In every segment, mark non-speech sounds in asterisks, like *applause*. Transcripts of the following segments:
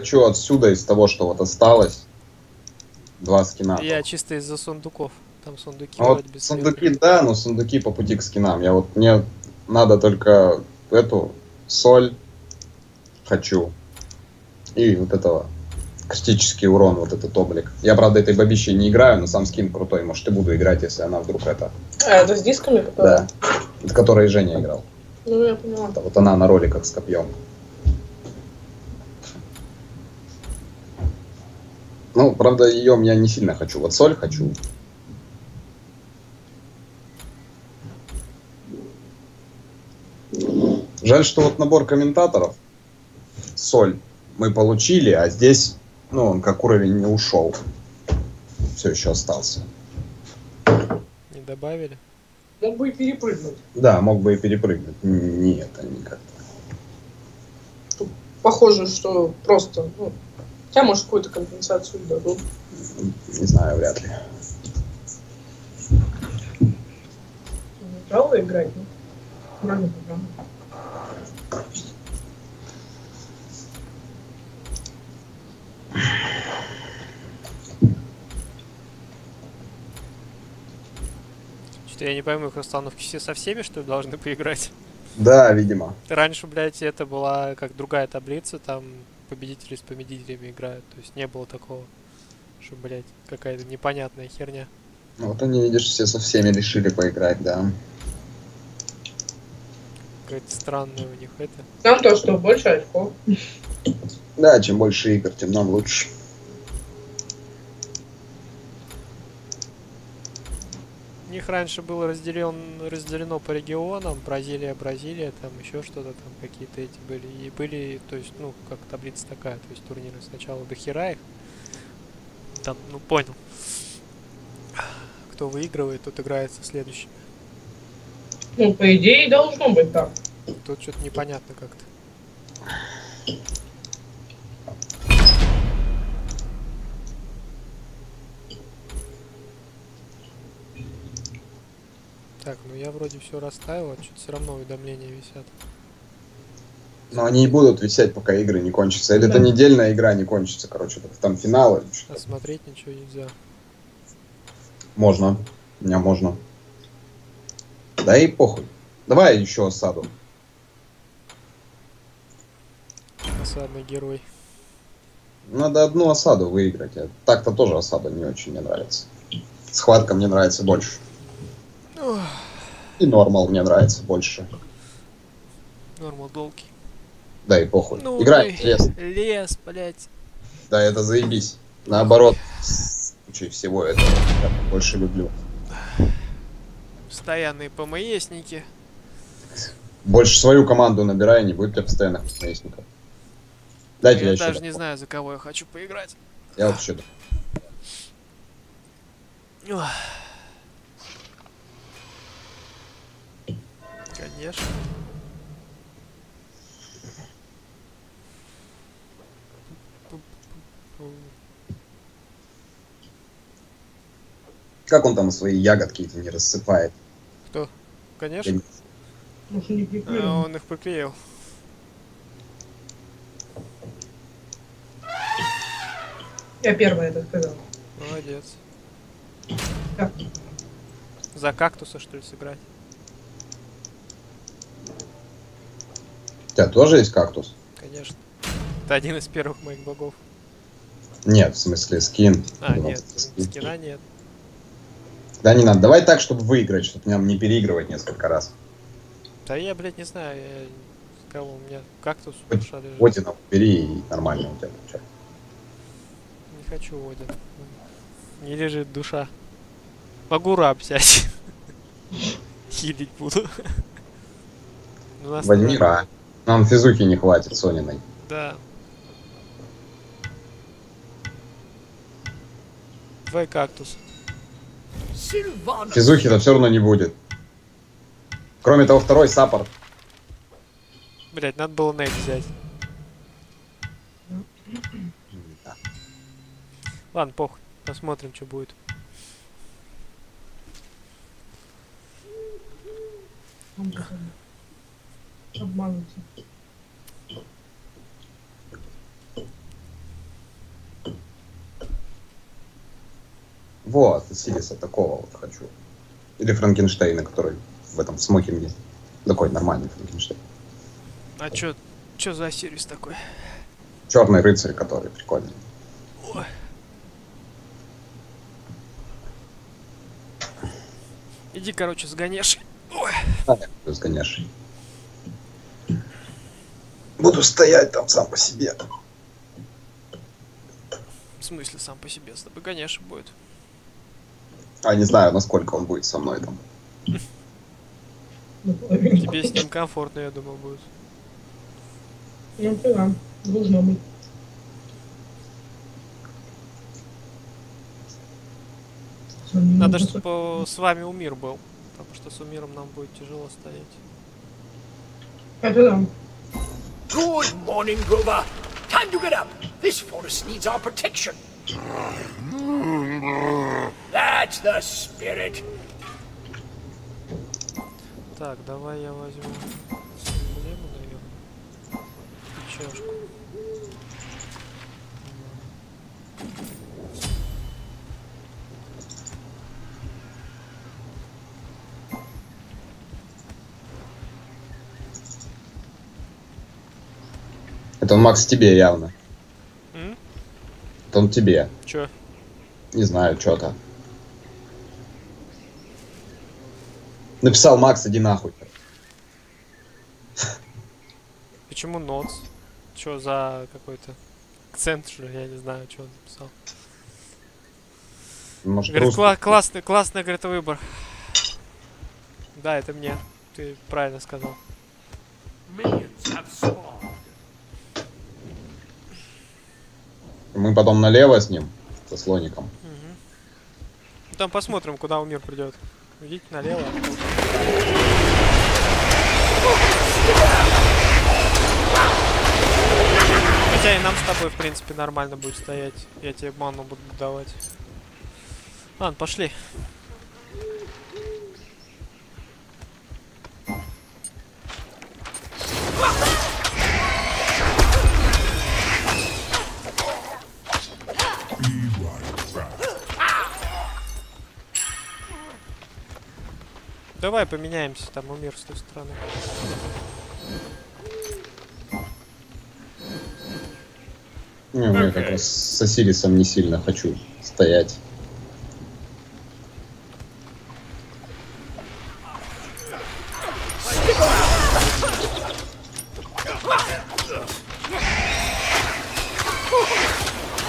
хочу отсюда, из того, что вот осталось, два скина. Я чисто из-за сундуков. Там сундуки А вот без сундуки, да, но сундуки по пути к скинам. Я вот, мне надо только эту соль хочу. И вот этого критический урон, вот этот облик. Я, правда, этой бабищей не играю, но сам скин крутой. Может, и буду играть, если она вдруг это... А, это с дисками, которые? Да. Это которой Женя играл. Ну, я поняла. Это вот она на роликах с копьем. Ну, правда, ее я не сильно хочу. Вот соль хочу. Жаль, что вот набор комментаторов соль мы получили, а здесь, ну, он как уровень не ушел. Все еще остался. Не добавили? Мог бы и перепрыгнуть. Да, мог бы и перепрыгнуть. Нет, они как-то. Похоже, что просто, ну, хотя, может, какую-то компенсацию дадут. Не знаю, вряд ли. Право играть, ну? Да. Что я не пойму, их расстановки все со всеми, что ли, должны поиграть? Да, видимо. Раньше, блядь, это была как другая таблица, там победители с победителями играют. То есть не было такого, что, блядь, какая-то непонятная херня. Ну, Вот они, видишь, все со всеми решили поиграть, да. Какая-то странная у них это. Нам то, что больше очков. Да, чем больше игр, тем нам лучше. У них раньше было разделен, разделено по регионам, Бразилия, Бразилия, там еще что-то там какие-то эти были. И были, то есть, ну, как таблица такая, то есть турниры сначала до хера их. Там, ну, понял. Кто выигрывает, тот играется в следующем. Ну, по идее, должно быть так. Тут что-то непонятно как-то. Так, ну я вроде все расставил, а что-то все равно уведомления висят. Но они и будут висеть, пока игры не кончатся. Или Да. это недельная игра не кончится, короче. Там финал или что-то. Осмотреть ничего нельзя. Можно. У меня можно. Да и похуй. Давай еще осаду. Осадный герой. Надо одну осаду выиграть. а Так-то тоже осада не очень мне нравится. Схватка мне нравится больше. И нормал мне нравится больше. Нормал долгий. Да и похуй. Ну, Играй, и- лес. Лес, блядь. Да, это заебись. Наоборот, с кучей всего этого я больше люблю. Постоянные ПМЕсники. Больше свою команду набирай, не будет у тебя постоянных наездников. Дайте я, я даже дам. не знаю, за кого я хочу поиграть. Я дам. Ох. Конечно. Как он там свои ягодки эти не рассыпает? Кто? Конечно. Я- А. Он их приклеил. Я первая это сказала. Молодец. Как? За кактуса, что ли, сыграть? У тебя тоже есть кактус? Конечно. Это один из первых моих богов. Нет, в смысле скин. А, Думал, нет, скин. скина нет. Да не надо. Давай так, чтобы выиграть, чтобы нам не переигрывать несколько раз. Да я, блядь, не знаю, я... кого у меня кактус душа лежит. Одина бери и нормально у тебя получается. Не хочу Один. Не лежит душа. Могу раб взять. *laughs* Хилить буду. *laughs* Возьми тогда- Ра. Нам физухи не хватит Сониной. Да. Давай кактус. Физухи-то все равно не будет. Кроме того, второй саппорт. Блять, надо было нейт взять. Ладно, похуй. Посмотрим, что будет обмануты. Вот, Силиса такого вот хочу. Или Франкенштейна, который в этом смокинге. Такой нормальный Франкенштейн. А чё, чё за Сервис такой? Черный рыцарь, который прикольный. Ой. Иди, короче, с Ганешей. Ой. А, с Буду стоять там сам по себе. В смысле, сам по себе, с тобой, конечно, будет. А не знаю, насколько он будет со мной там. Тебе с ним комфортно, я думаю, будет. Ну, да, должно быть. Надо, чтобы с вами Умир был. Потому что с Умиром нам будет тяжело стоять. Это да. Good morning, Grover. Time to get up. This forest needs our protection. That's the spirit. Так, давай я возьму эмблему, наверное. И чашку. Это он, Макс, тебе явно. М? Это он тебе. Чё? Не знаю, что-то. Написал Макс, иди нахуй. Почему ноц? Чё за какой-то акцент, что ли? Я не знаю, что он написал. Может, Говорит. «Кла- классный, классный, говорит, выбор. Да, это мне. Ты правильно сказал. Minions have spawned. Мы потом налево с ним, со слоником. Ну, Там посмотрим, куда Умир придет. Идите налево. Хотя и нам с тобой, в принципе, нормально будет стоять. Я тебе ману буду давать. Ладно, пошли. Давай поменяемся, там Умир с той стороны. Не, ну, я как раз с Осирисом не сильно хочу стоять.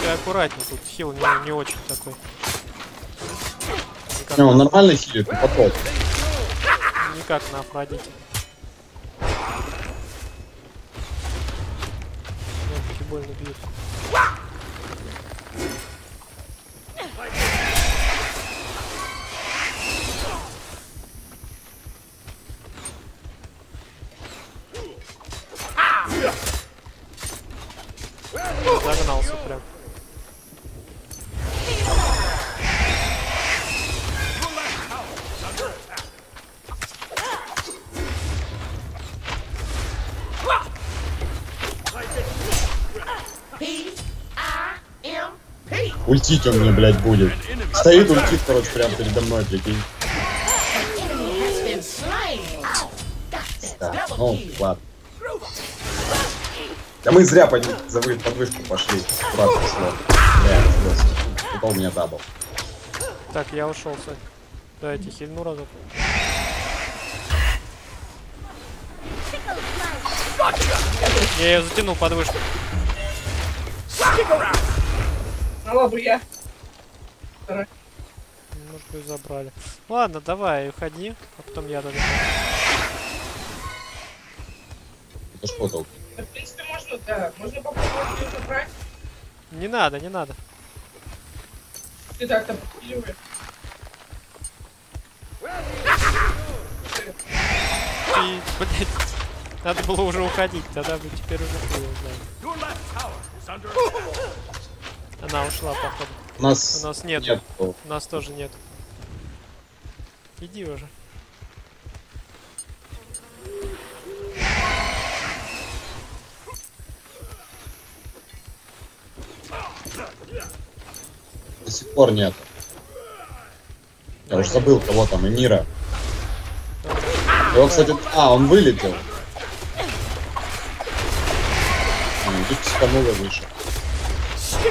Ты аккуратнее, тут хил не, не очень такой. Не как, Не, он нормально хилит, потом. Не как на Афродите. Ноги больно бьют. Загнался прям. Ультить он мне, блядь, будет. Стоит ультит, короче, прям передо мной, прикинь. Да, ну, ладно. Да мы зря под, за вы- подвышку пошли. Аккуратно шло. Реально, просто. Это у меня double. Так, я ушел, Сань. Давайте хильну разок. Я ее затянул под Мало бы я. Немножко и забрали. Ладно, давай, уходи, а потом я тогда. Это что толк? В принципе, можно, да. Можно попробовать ее забрать. Не надо, не надо. Ты так-то подпиливаешь. Ты, блядь, надо было уже уходить, тогда бы теперь уже было, да. Она ушла, походу. У нас, У нас нет. нет. У нас тоже нет. Иди уже. До сих пор нет. Я уже забыл, кого там, Эмира. Его, кстати... А, он вылетел. А, тут психануло выше. Че,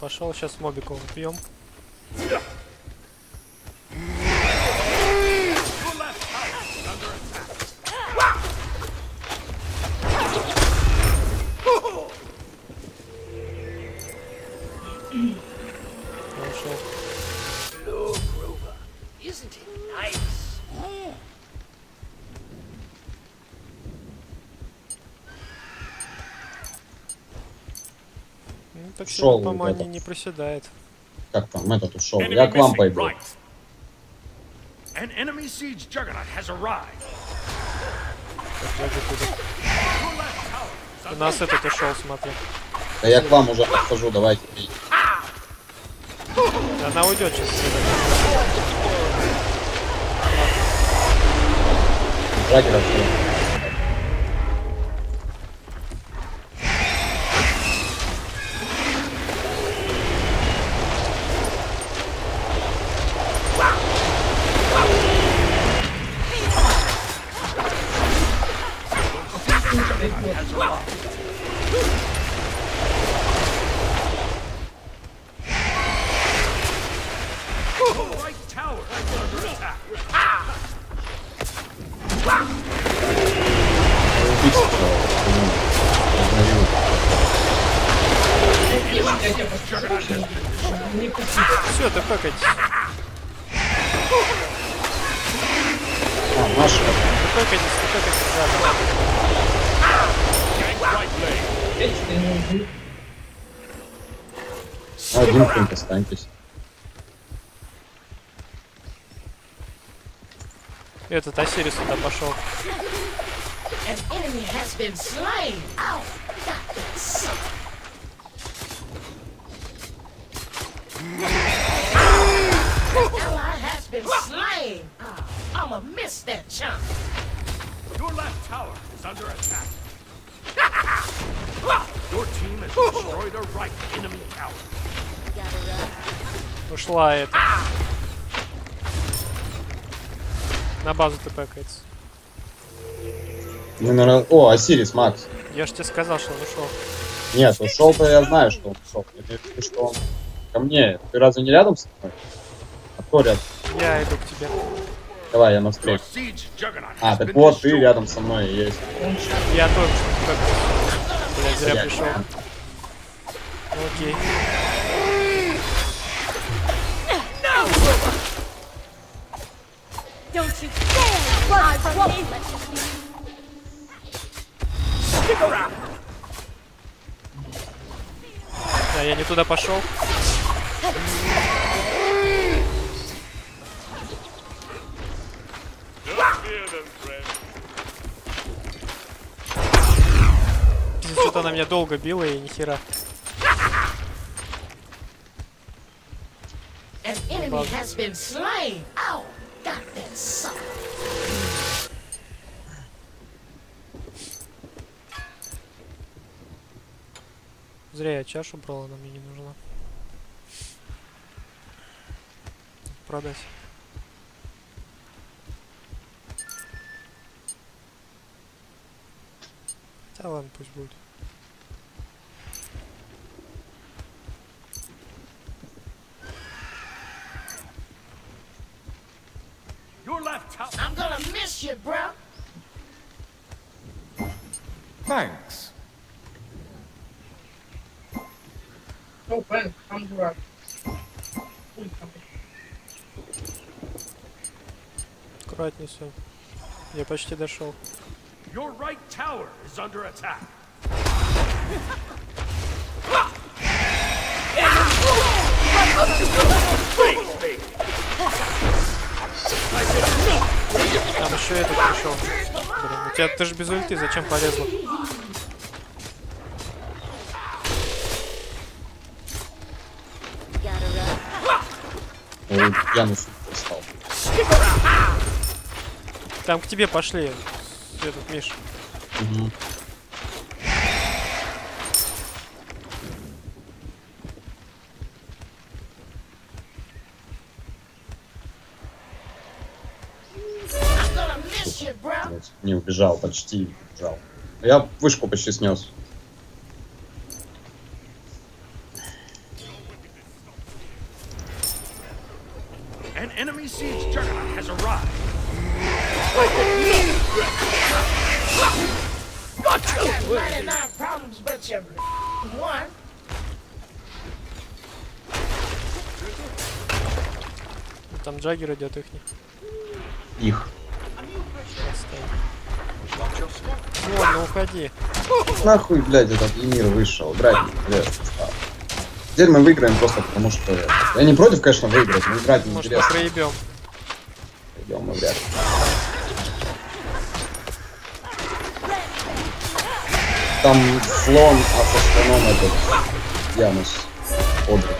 пошел, сейчас мобиков убьем. По-моему, ребята. они не проседает. Как там, этот ушел. Я к вам пойду. An enemy siege juggernaut has arrived. У нас этот ушел, смотри. Да я к вам уже подхожу, давайте. Она уйдет сейчас. Джаггер открыл. Ну, один пункт останьтесь. Этот Осирис туда пошел. An enemy has been slain. Ow! Got that suck. An ally has been slain. Ah, I'ma miss that chunk. Your left tower is under attack. *laughs* Your team has destroyed a right enemy tower. Ушла это. На базу ты пэкается. Наверное... О, Осирис, Макс. Я ж тебе сказал, что он ушел. Нет, ушел-то я знаю, что он ушел. Я имею в виду, что он ко мне. Ты разве не рядом со мной? А кто рядом? Я иду к тебе. Давай, я навстречу. А, так вот, ты рядом со мной есть. Я что пэкаюсь. Блядь, зря Я- пришел. Окей. Don't you dare run from me! Stick around. Да, я не туда пошел. Что-то она меня долго била и нихера. An enemy has been slain. Ow! Зря я чашу брал, она мне не нужна. Продать. Да ладно, пусть будет. I'm gonna miss you, bro. Thanks. Ну, блин, там дурак. Ой, там. Аккуратнее все. Я почти дошел. Your right tower is under attack. Там еще этот пришел. Блин, у тебя ты же без ульты, зачем полезла? Ой, я на суд стал. Там к тебе пошли. Этот Миш. Мгм. shit, bro. Блядь, Не убежал, почти убежал. Я вышку почти снес. An enemy siege juggernaut has arrived. Got 99 problems, but you one. Там Джаггер идет их. Их. Вон, ну уходи. Нахуй, блядь, этот Эмир вышел. Брать, блядь. Теперь мы выиграем просто потому, что... Я не против, конечно, выиграть, но играть Может, неинтересно. проебем. Идем мы вряд ли. Там слон, а со слоном этот Янус. Одри.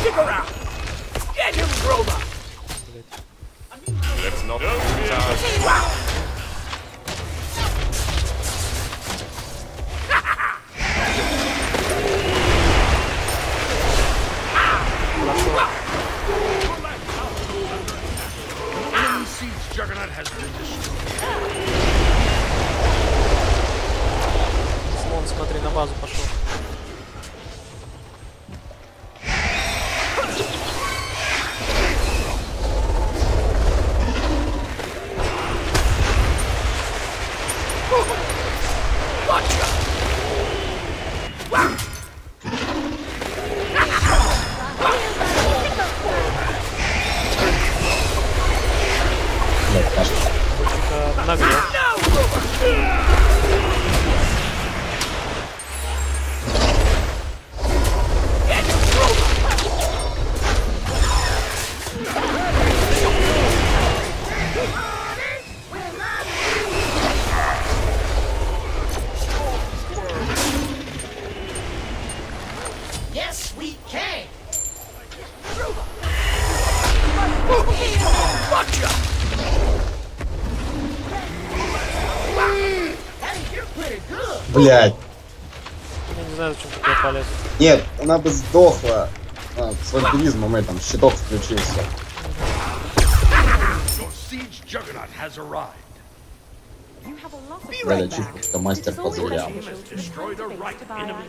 Stick around. Блядь. Я не знаю, зачем туда полез. Нет, она бы сдохла. А, с вампиризмом этом, щиток включился. Блядь, ачивку, что мастер. Team has destroyed a right enemy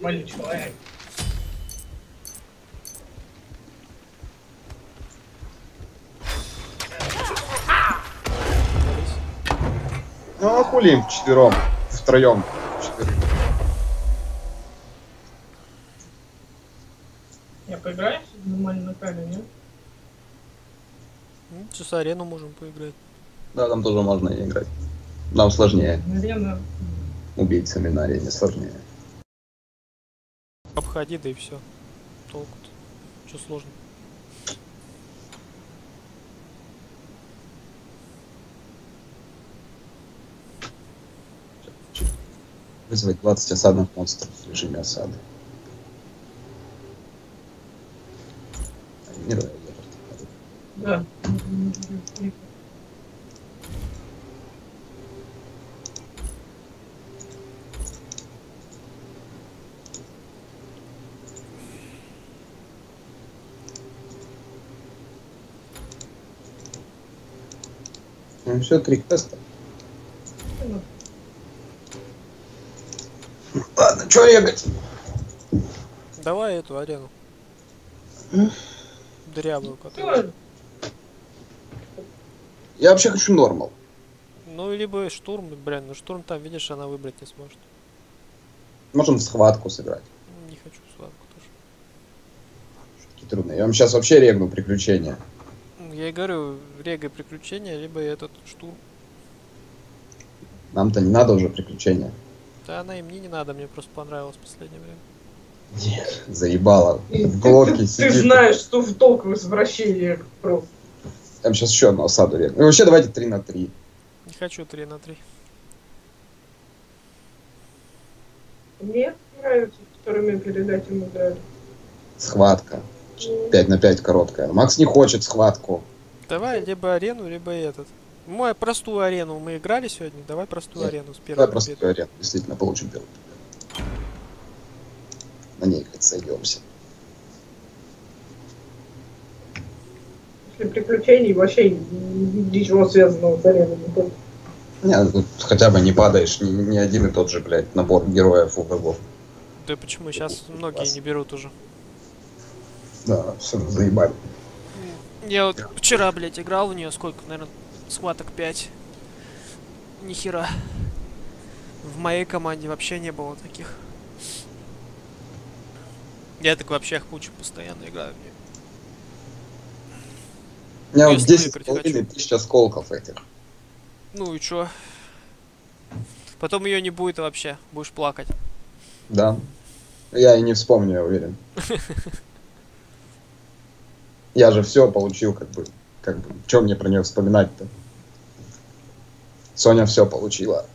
Маленький человек. Ну а хули им вчетвером? Втроем. Четверым. Я поиграю нормально на камере, нет? Ну, Сейчас арену можем поиграть. Да, там тоже можно и играть. Нам сложнее. Арена. Убийцами на арене сложнее. Обходи, да и все. Толку-то. Что сложно? Вызвать 20 осадных монстров в режиме осады. Да. Ну все, три квеста. Ладно, что регать? Давай эту арену. Дырявую, которую. Я вообще хочу нормал. Ну, либо штурм, блин, ну штурм там, видишь, она выбрать не сможет. Можем в схватку сыграть. Не хочу сладку тоже. Шутки трудные. Я вам сейчас вообще регну приключения. Я говорю, регай приключения, либо этот штурм. Нам-то не надо уже приключения. Да она и мне не надо, мне просто понравилось в последнее время. Нет, заебало. В глотке ты, ты сидит. знаешь, что в толк в извращении просто. Там сейчас еще одну осаду регну. Ну, вообще давайте 3 на 3. Не хочу 3 на 3. Мне нравится, которыми перед этим играли. Схватка. 5 на 5 короткая. Макс не хочет схватку. Давай либо арену, либо этот. Мой простую арену мы играли сегодня. Давай простую Нет, арену с первой Давай просто победой. арену, действительно получим первый. На ней хоть сойдемся. После приключений вообще ничего связанного с ареной не будет. Не, ну, тут хотя бы не падаешь, не, не один и тот же, блядь, набор героев у врагов. Да почему сейчас многие Класс. не берут уже? Да, все, заебали. Я вот вчера, блядь, играл в нее сколько, наверное, схваток 5. Нихера. В моей команде вообще не было таких. Я так вообще хмучу постоянно играю в нее. У меня вот Весну 10 с играть половиной хочу. тысяч осколков этих. Ну и чё? Потом ее не будет вообще, будешь плакать. Да. Я и не вспомню, я уверен. *laughs* Я же все получил, как бы. Как бы. Чем мне про нее вспоминать-то? Соня все получила.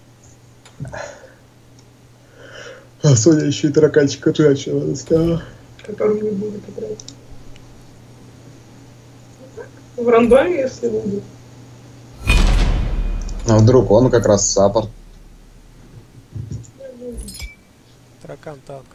А Соня еще и тараканчика женщина достала. Которым не будет играть. В рандоме, если будет. А вдруг он как раз саппорт. Таракан танк.